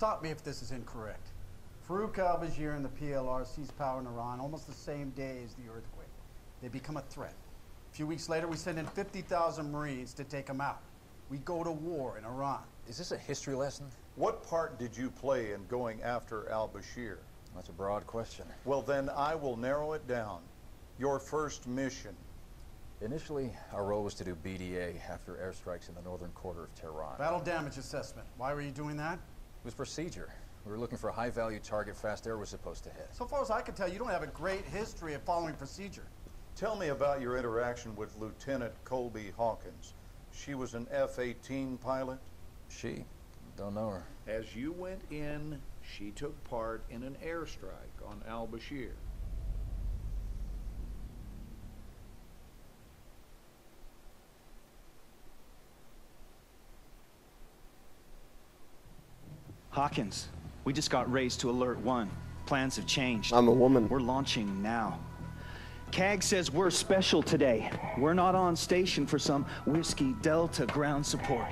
stop me if this is incorrect. Farouk al-Bashir and the PLR seized power in Iran almost the same day as the earthquake. They become a threat. A few weeks later, we send in 50,000 Marines to take them out. We go to war in Iran. Is this a history lesson? What part did you play in going after al-Bashir? That's a broad question. Well, then I will narrow it down. Your first mission. Initially, our role was to do BDA after airstrikes in the northern quarter of Tehran. Battle damage assessment. Why were you doing that? It was procedure. We were looking for a high-value target fast air was supposed to hit. So far as I can tell, you don't have a great history of following procedure. Tell me about your interaction with Lieutenant Colby Hawkins. She was an F-18 pilot? She? Don't know her. As you went in, she took part in an airstrike on al-Bashir. Hawkins, we just got raised to Alert 1. Plans have changed. I'm a woman. We're launching now. CAG says we're special today. We're not on station for some Whiskey Delta ground support.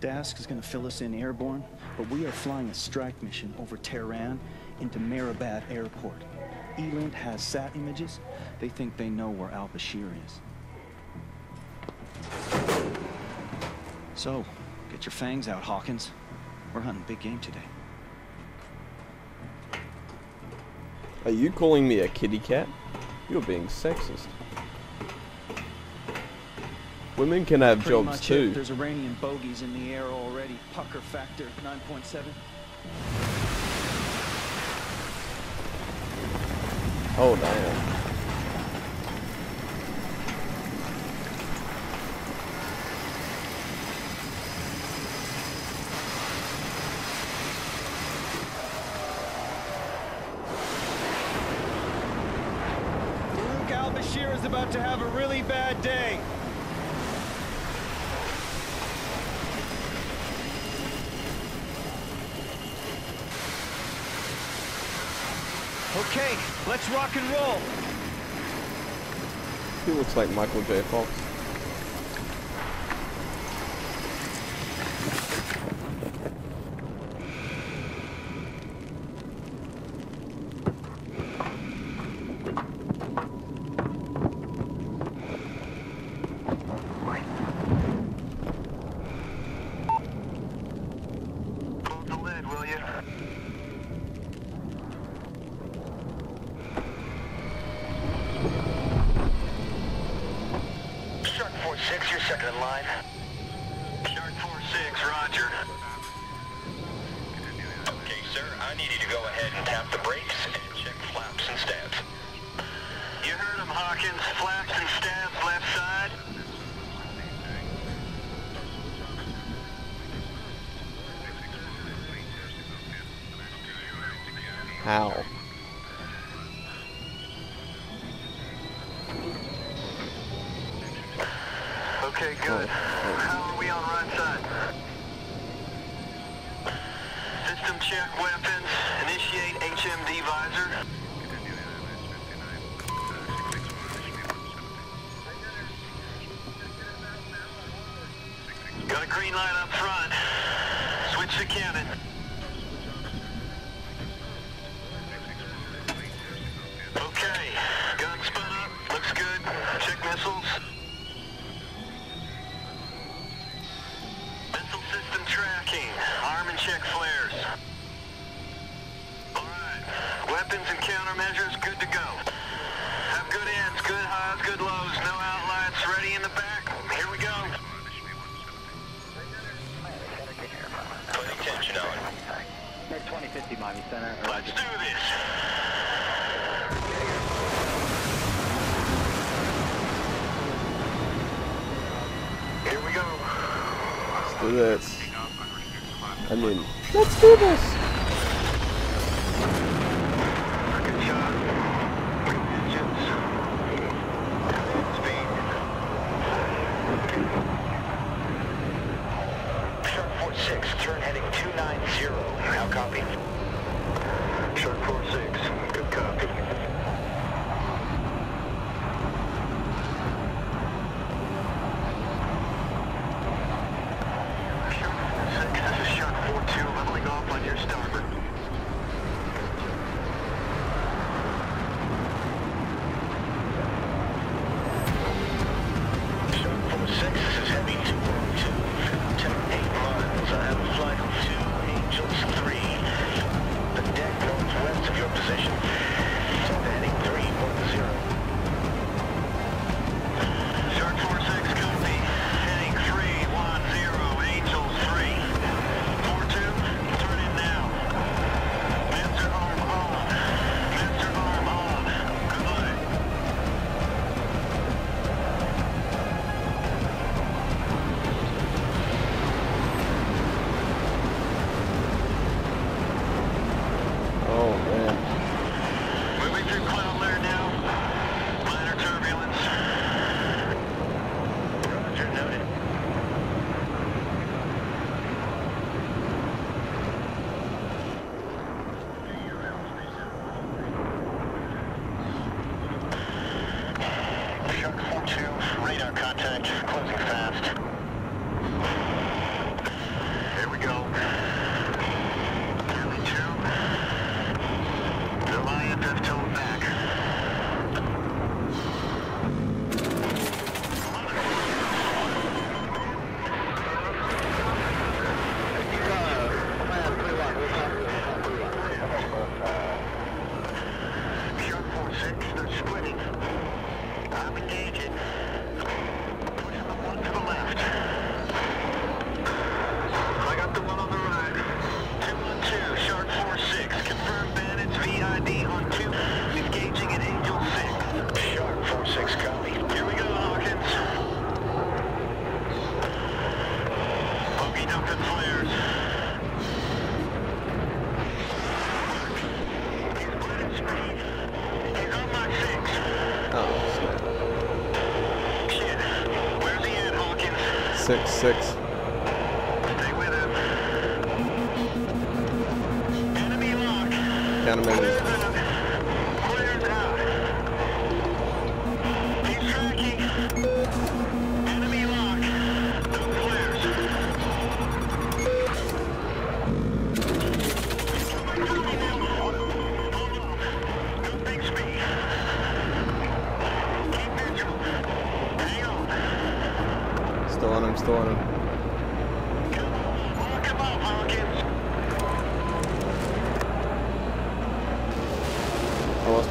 DASC is gonna fill us in airborne, but we are flying a strike mission over Tehran into Mehrabad Airport. Elint has sat images. They think they know where al-Bashir is. So, get your fangs out, Hawkins. We're hunting big game today. Are you calling me a kitty cat? You're being sexist. Women can have Pretty jobs too. It. There's Iranian bogeys in the air already. Pucker factor 9.7. Oh damn. Farouk al-Bashir is about to have a really bad day. Okay, let's rock and roll. He looks like Michael J. Fox. Hold the lid, will you? Shark 4-6, you're second in line. Shark 4-6, roger. Okay, sir, I need you to go ahead and tap the brakes and check flaps and stabs. You heard him, Hawkins. Flaps and stabs left side. How? Okay, good. How are we on right side? System check weapons. Initiate HMD visor. Got a green light up front. Miami Center. Let's do this. Here we go. Let's do this. I mean, let's do this. six six. Enemy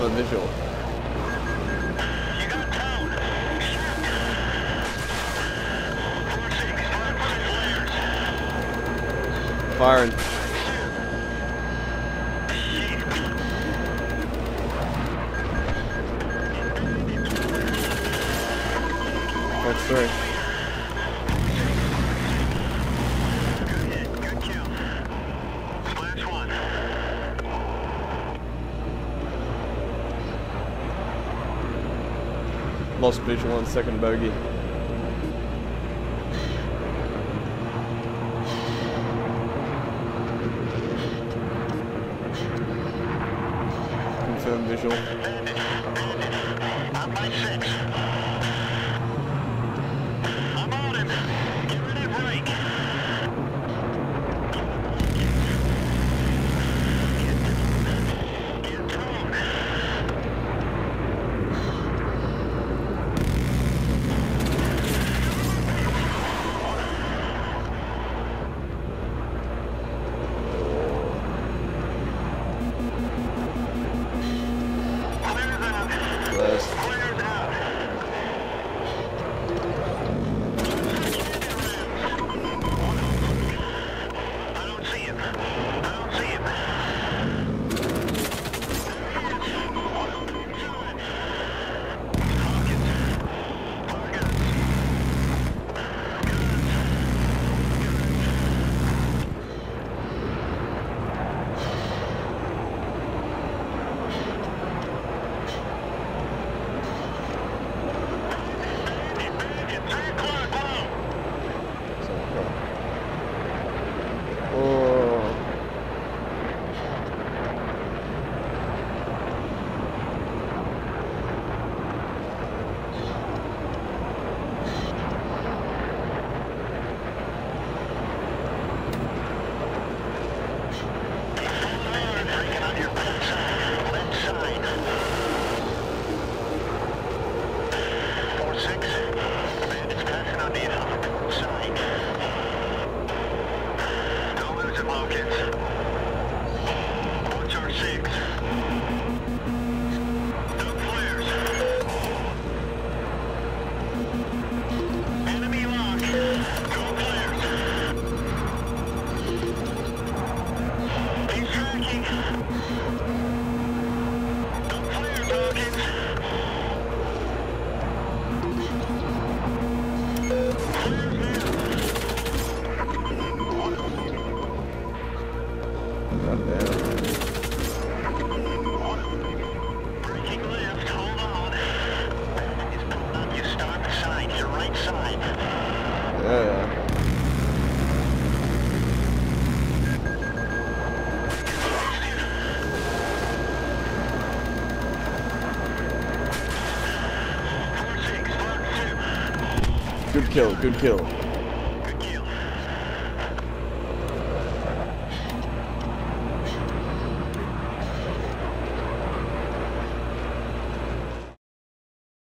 fun visual. Firing. That's three. Lost visual on second bogey. Confirm visual. kill, good kill.